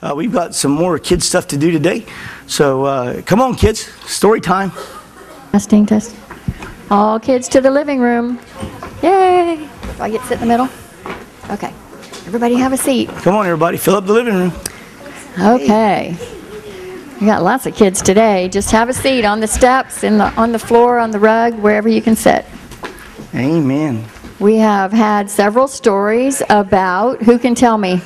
Uh, we've got some more kid stuff to do today. So uh, come on, kids. Story time. Testing, test. All kids to the living room. Yay! Do I get to sit in the middle? Okay. Everybody have a seat. Come on, everybody. Fill up the living room. Okay. We got lots of kids today. Just have a seat on the steps, in the, on the floor, on the rug, wherever you can sit. Amen. We have had several stories about, who can tell me?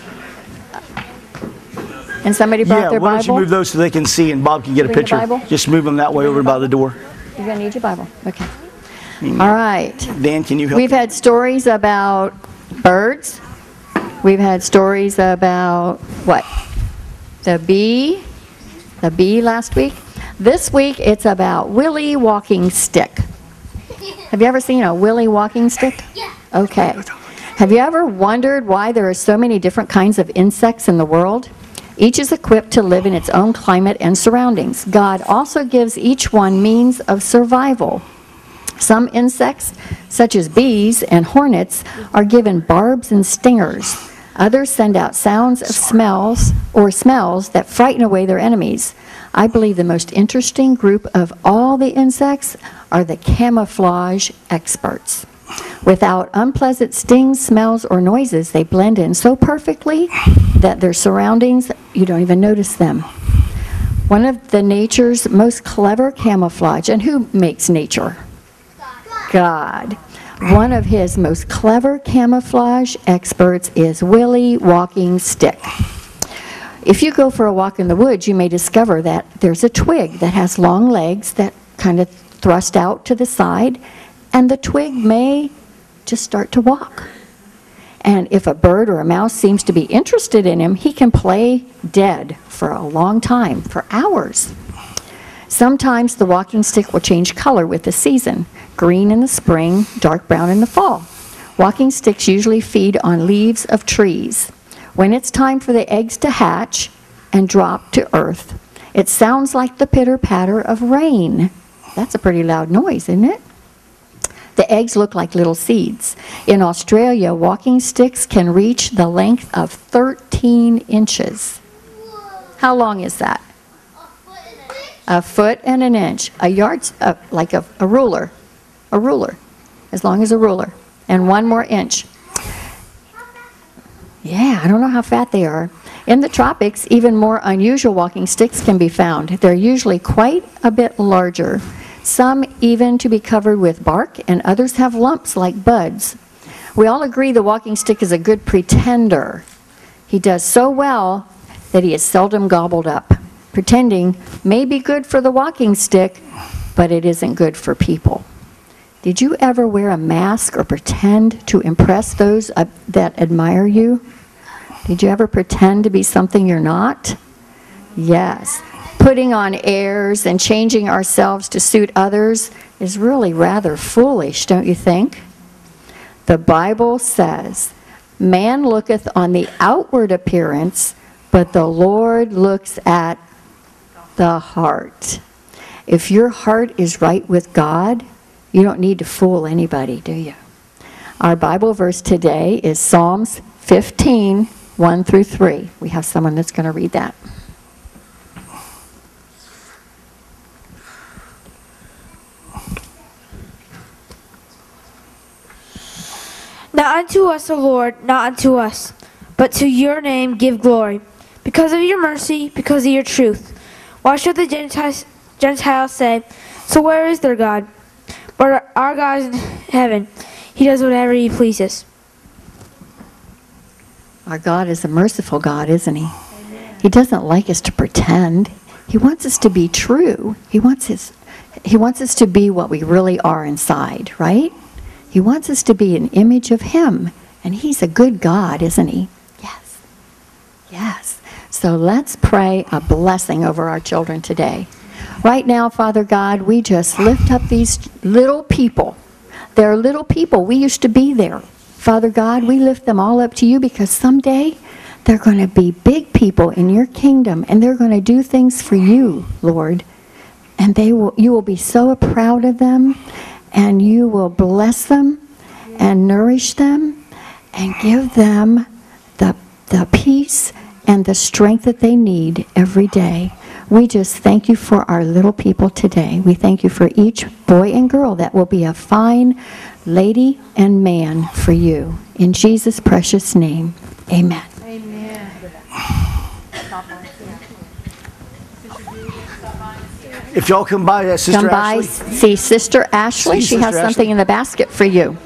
And somebody brought Yeah, their why don't you move those so they can see and Bob can get a Bring the picture? Bible? Just move them that way over by the door. You're going to need your Bible. Okay. All right. Dan, can you help? We've had stories about birds. We've had stories about what? The bee. The bee last week. This week it's about Willy walking stick. Have you ever seen a Willy walking stick? Yeah. Okay. Have you ever wondered why there are so many different kinds of insects in the world? Each is equipped to live in its own climate and surroundings. God also gives each one means of survival. Some insects, such as bees and hornets, are given barbs and stingers. Others send out sounds of smells or smells that frighten away their enemies. I believe the most interesting group of all the insects are the camouflage experts. Without unpleasant stings, smells, or noises, they blend in so perfectly that their surroundings, you don't even notice them. One of the nature's most clever camouflage, and who makes nature? God. One of his most clever camouflage experts is Willy Walking Stick. If you go for a walk in the woods, you may discover that there's a twig that has long legs that kind of thrust out to the side, and the twig may just start to walk. And if a bird or a mouse seems to be interested in him, he can play dead for a long time, for hours. Sometimes the walking stick will change color with the season green in the spring, dark brown in the fall. Walking sticks usually feed on leaves of trees. When it's time for the eggs to hatch and drop to earth, it sounds like the pitter patter of rain. That's a pretty loud noise, isn't it? The eggs look like little seeds. In Australia, walking sticks can reach the length of 13 inches. How long is that? A foot and an inch. A yard, uh, like a, a ruler. A ruler. As long as a ruler. And one more inch. Yeah, I don't know how fat they are. In the tropics, even more unusual walking sticks can be found. They're usually quite a bit larger. Some even to be covered with bark, and others have lumps like buds. We all agree the walking stick is a good pretender. He does so well that he is seldom gobbled up. Pretending may be good for the walking stick, but it isn't good for people. Did you ever wear a mask or pretend to impress those uh, that admire you? Did you ever pretend to be something you're not? Yes. Putting on airs and changing ourselves to suit others is really rather foolish, don't you think? The Bible says, Man looketh on the outward appearance, but the Lord looks at the heart. If your heart is right with God, you don't need to fool anybody, do you? Our Bible verse today is Psalms 15, 1 through 3. We have someone that's going to read that. Not unto us, O Lord, not unto us, but to your name give glory, because of your mercy, because of your truth. Why should the Gentiles, Gentiles say, So where is their God? But our God is in heaven. He does whatever he pleases. Our God is a merciful God, isn't He? He doesn't like us to pretend. He wants us to be true. He wants his, He wants us to be what we really are inside, right? He wants us to be an image of Him. And He's a good God, isn't He? Yes. Yes. So let's pray a blessing over our children today. Right now, Father God, we just lift up these little people. They're little people. We used to be there. Father God, we lift them all up to you because someday they're going to be big people in your kingdom and they're going to do things for you, Lord. And they will you will be so proud of them and you will bless them and nourish them and give them the the peace and the strength that they need every day. We just thank you for our little people today. We thank you for each boy and girl that will be a fine lady and man for you. In Jesus' precious name, amen. If y'all come by, that Sister Come by, Ashley. see Sister Ashley. See She has Sister something Ashley. in the basket for you.